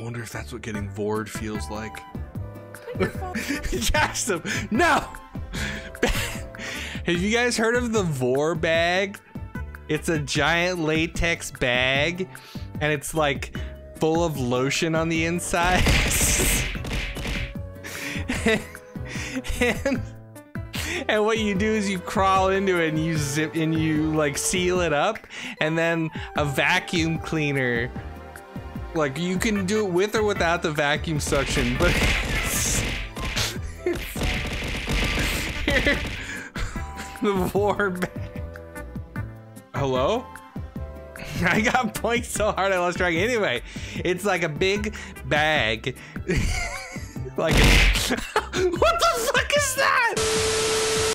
wonder if that's what getting vored feels like. Jaxxom, no! Have you guys heard of the Vore bag? It's a giant latex bag, and it's like full of lotion on the inside. and, and what you do is you crawl into it and you zip and you like seal it up, and then a vacuum cleaner. Like you can do it with or without the vacuum suction, but the Vore bag. Hello? I got points so hard I lost track. Anyway, it's like a big bag. like, what the fuck is that?